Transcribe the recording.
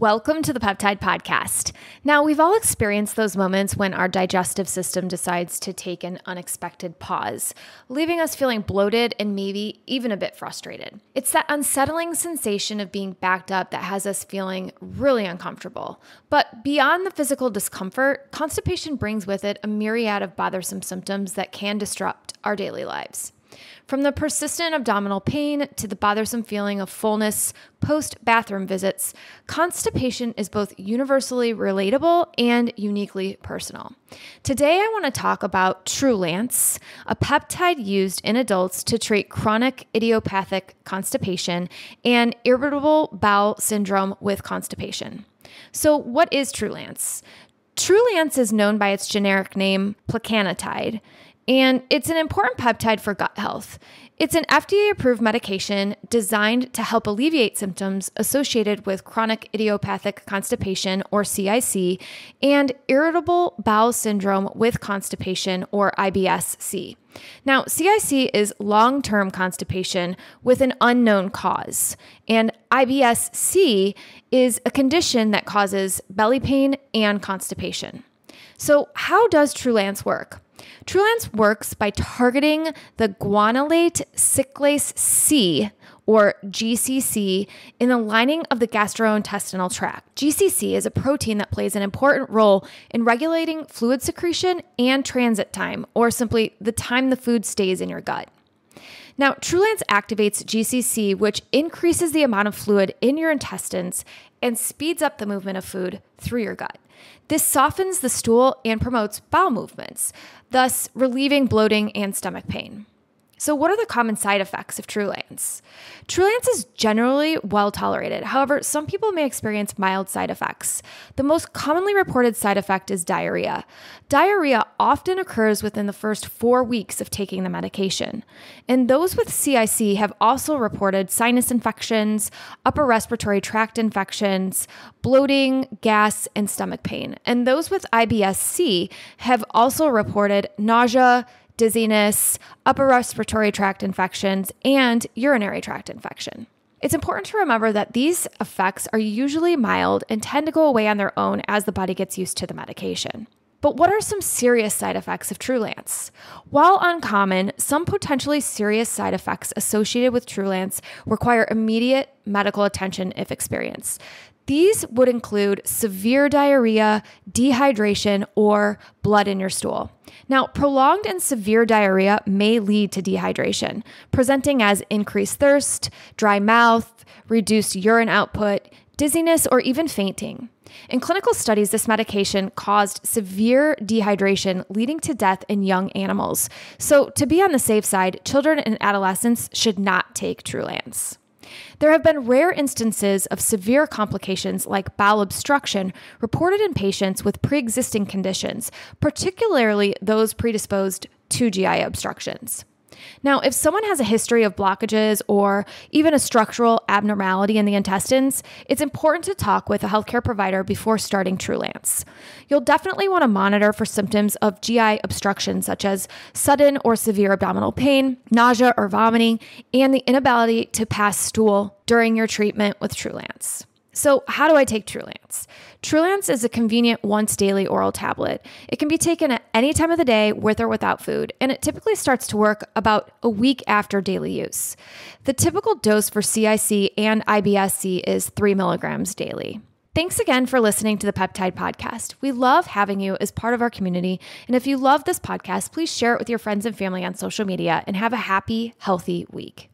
Welcome to the Peptide Podcast. Now, we've all experienced those moments when our digestive system decides to take an unexpected pause, leaving us feeling bloated and maybe even a bit frustrated. It's that unsettling sensation of being backed up that has us feeling really uncomfortable. But beyond the physical discomfort, constipation brings with it a myriad of bothersome symptoms that can disrupt our daily lives. From the persistent abdominal pain to the bothersome feeling of fullness post bathroom visits, constipation is both universally relatable and uniquely personal. Today, I want to talk about Trulance, a peptide used in adults to treat chronic idiopathic constipation and irritable bowel syndrome with constipation. So, what is Trulance? Trulance is known by its generic name, plecanatide. And it's an important peptide for gut health. It's an FDA approved medication designed to help alleviate symptoms associated with chronic idiopathic constipation, or CIC, and irritable bowel syndrome with constipation, or IBS-C. Now, CIC is long term constipation with an unknown cause, and IBS-C is a condition that causes belly pain and constipation. So, how does Trulance work? Trulance works by targeting the guanylate cyclase C or GCC in the lining of the gastrointestinal tract. GCC is a protein that plays an important role in regulating fluid secretion and transit time, or simply the time the food stays in your gut. Now, Trulance activates GCC, which increases the amount of fluid in your intestines and speeds up the movement of food through your gut. This softens the stool and promotes bowel movements, thus relieving bloating and stomach pain. So, what are the common side effects of Trulance? Trulance is generally well tolerated. However, some people may experience mild side effects. The most commonly reported side effect is diarrhea. Diarrhea often occurs within the first four weeks of taking the medication. And those with CIC have also reported sinus infections, upper respiratory tract infections, bloating, gas, and stomach pain. And those with IBS C have also reported nausea dizziness, upper respiratory tract infections, and urinary tract infection. It's important to remember that these effects are usually mild and tend to go away on their own as the body gets used to the medication. But what are some serious side effects of Trulance? While uncommon, some potentially serious side effects associated with Trulance require immediate medical attention if experienced. These would include severe diarrhea, dehydration, or blood in your stool. Now, prolonged and severe diarrhea may lead to dehydration, presenting as increased thirst, dry mouth, reduced urine output, dizziness, or even fainting. In clinical studies, this medication caused severe dehydration, leading to death in young animals. So, to be on the safe side, children and adolescents should not take Trulance. There have been rare instances of severe complications like bowel obstruction reported in patients with pre existing conditions, particularly those predisposed to GI obstructions. Now, if someone has a history of blockages or even a structural abnormality in the intestines, it's important to talk with a healthcare provider before starting Trulance. You'll definitely want to monitor for symptoms of GI obstruction, such as sudden or severe abdominal pain, nausea or vomiting, and the inability to pass stool during your treatment with Trulance. So, how do I take Trulance? Trulance is a convenient once daily oral tablet. It can be taken at any time of the day with or without food, and it typically starts to work about a week after daily use. The typical dose for CIC and IBS-C is 3 milligrams daily. Thanks again for listening to the Peptide Podcast. We love having you as part of our community. And if you love this podcast, please share it with your friends and family on social media and have a happy, healthy week.